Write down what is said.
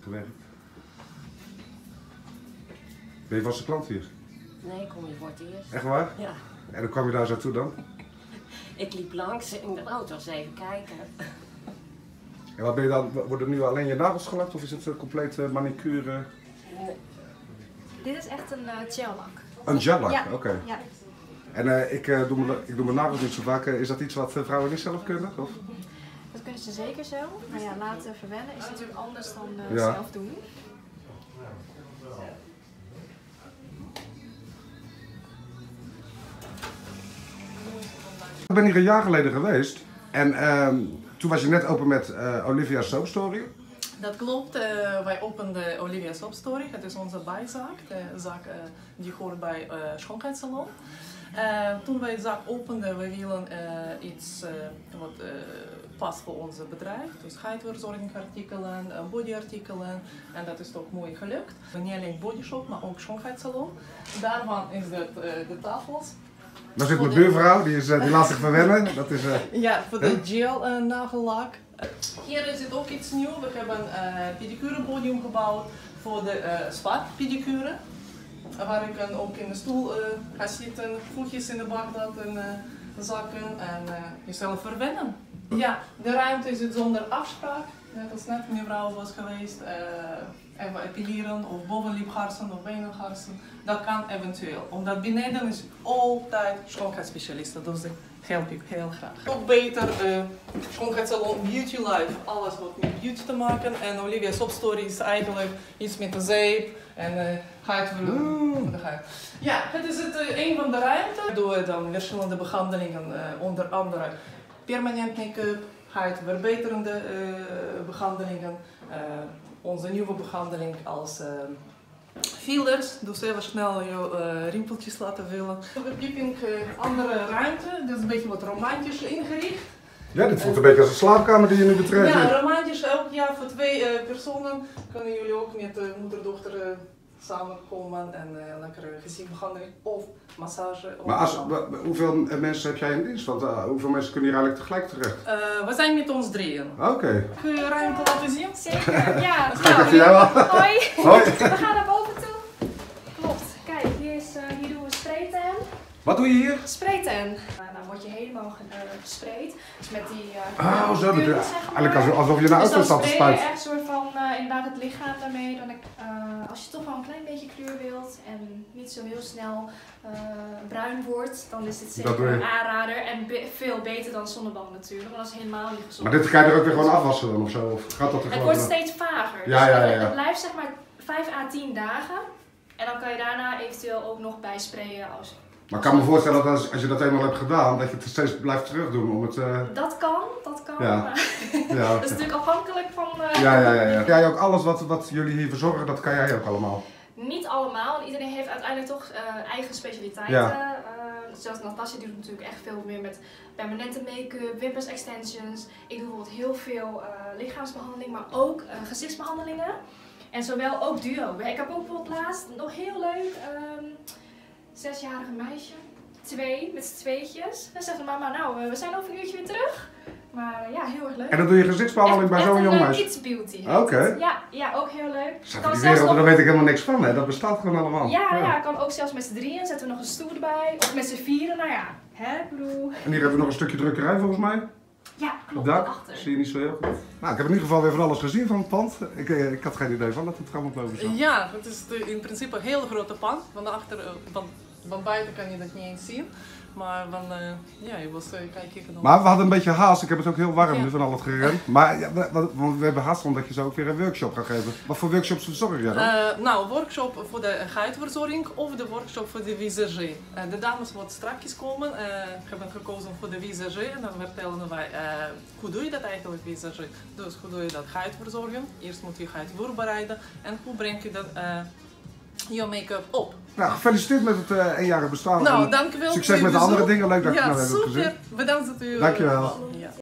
Gewerkt. Ben je vaste klant hier? Nee, ik kom hier voor het eerst. Echt waar? Ja. En hoe kwam je daar zo toe dan? Ik liep langs in de auto eens even kijken. En wat ben je dan, worden nu alleen je nagels gelakt of is het een complete manicure? Dit is echt een uh, gel-lak. Een gel Ja. oké. Ja. En eh, ik, eh, doe mijn, ik doe mijn nagels niet zo vaak. Eh, is dat iets wat vrouwen niet zelf kunnen? Of? Dat kunnen ze zeker zelf. Maar ja, laten verwennen is natuurlijk anders dan Ja. zelf doen. Ik ben hier een jaar geleden geweest en ehm, toen was je net open met Olivia's Soap Story. Dat klopt. eh, wij openden Olivia Soap Story. Het is onze bijzaak. De zaak eh, die hoort bij eh schoonheidssalon. Toen wij de zaak openden, we willen iets wat past voor ons bedrijf. Dus huidverzorgingsartikelen, eh, bodyartikelen. En dat is toch mooi gelukt. Niet alleen bodyshop, maar ook schoonheidssalon. Daarvan is het de tafels. Daar zit mijn buurvrouw, die, is, eh, die laat zich verwennen. Dat is, eh, Ja, voor de gel eh, nagellak. Hier zit ook iets nieuws. We hebben een pedicure podium gebouwd voor de eh spa pedicure. Waar ik kan ook in de stoel eh, ga zitten, voetjes in de bakdat en eh, zakken en eh, jezelf verwennen. Ja, de ruimte is het zonder afspraak. Net als net mevrouw was geweest. eh, even epileren of bovenlipgarsen of benengarsen. Dat kan eventueel. Omdat beneden is altijd schoonheidsspecialisten. Dus dat help ik heel graag. Ook beter uh, schoonheidssalon Beauty Life. Alles wat met beauty te maken. En Olivia's Soap Story is eigenlijk iets met de zeep en uh, huid voor de huid. Ja, het is het, uh, een van de ruimten. Doen we dan verschillende behandelingen. Uh, onder andere permanent make-up, huidverbeterende uh, behandelingen. Uh, onze nieuwe behandeling als uh, fillers, dus even snel je uh, rimpeltjes laten vullen. Verdieping, uh, andere ruimte, is een beetje wat romantisch ingericht. Ja, dit voelt een beetje als een slaapkamer die je nu betreedt. Ja, romantisch ook. Ja, voor twee uh, personen kunnen jullie ook met uh, moeder-dochter samenkomen en uh, lekkere gezichtbehandeling of massage. Of maar als, hoeveel mensen heb jij in dienst? Want uh, hoeveel mensen kunnen hier eigenlijk tegelijk terecht? Uh, we zijn met ons drieën. Oké. Okay. Kun je ruimte laten zien? Zeker, ja. Kijk nou, jij wel. Hoi. Hoi. We gaan naar boven toe. Klopt. Kijk, hier, is, uh, hier doen we spraytan. Wat doe je hier? Spraytan. Nou word je helemaal gesprayt. Dus met die uh, Oh, zo bedoel zeg maar. Eigenlijk alsof je naar dus auto staat te je spuiten. echt soort van uh, inderdaad het lichaam daarmee. Dan, uh, als je toch wel een klein beetje kleur wilt en niet zo heel snel uh, bruin wordt, dan is dit zeker een aanrader. En be veel beter dan zonneband natuurlijk, want dat is helemaal niet gezond. Maar dit kan je er ook weer gewoon afwassen dan of zo? Of gaat dat er het gewoon wordt steeds vager. Ja, dus ja, ja, ja. Het blijft zeg maar 5 à 10 dagen. En dan kan je daarna eventueel ook nog bijsprayen als maar ik kan me voorstellen dat als, als je dat eenmaal hebt gedaan, dat je het steeds blijft terugdoen om het... Uh... Dat kan, dat kan. Ja. ja. dat is natuurlijk afhankelijk van... Uh... Ja, ja, ja, ja. Jij ook alles wat, wat jullie hier verzorgen, dat kan jij ook allemaal? Niet allemaal, want iedereen heeft uiteindelijk toch uh, eigen specialiteiten. Ja. zoals Natasja doet natuurlijk echt veel meer met permanente make-up, wimpers extensions. Ik doe bijvoorbeeld heel veel lichaamsbehandeling, maar ook gezichtsbehandelingen. En zowel ook duo. Ik heb ook bijvoorbeeld laatst, nog heel leuk, um, zesjarige meisje. Twee, met z'n tweetjes. Dan zegt de mama, nou, we zijn over een uurtje weer terug. Maar uh, ja, heel erg leuk. En dan doe je gezichtsbehandeling bij zo'n jong meisje? Kids Beauty. Oké. Okay. Ja, ja, ook heel leuk. Kan die wereld, nog... daar weet ik helemaal niks van, hè? Dat bestaat gewoon allemaal. Ja, ja, ja, kan ook zelfs met z'n drieën. Zetten we nog een stoel erbij. Of met z'n vieren, nou ja. Hè, bedoel... En hier hebben we nog een stukje drukkerij volgens mij. Ja, klopt. Dak, achter. zie je niet zo heel goed. Nou, ik heb in ieder geval weer van alles gezien van het pand. Ik, ik had geen idee van dat het allemaal boven zat. Ja, het is de, in principe een heel grote pand. Van, achter, van, van buiten kan je dat niet eens zien. Maar van, uh, ja, je was uh, kijken. Maar we hadden een beetje haast. Ik heb het ook heel warm ja. nu van al het gerend. Maar ja, we, hebben haast omdat je zo ook weer een workshop gaat geven. Wat voor workshops verzorg je dan? Uh, nou, workshop voor de huidverzorging of de workshop voor de visagie. de dames wat straks komen hebben gekozen voor de visagie. En dan vertellen wij hoe doe je dat eigenlijk visagie. Dus hoe doe je dat huidverzorgen. Eerst moet je huid voorbereiden. En hoe breng je dat je make-up op. Nou, gefeliciteerd met het uh, eenjarig bestaan. Nou, dankjewel. Succes met de andere dingen. Leuk dat je het super. hebt gezien. Bedankt dat u... Dankjewel. Ja.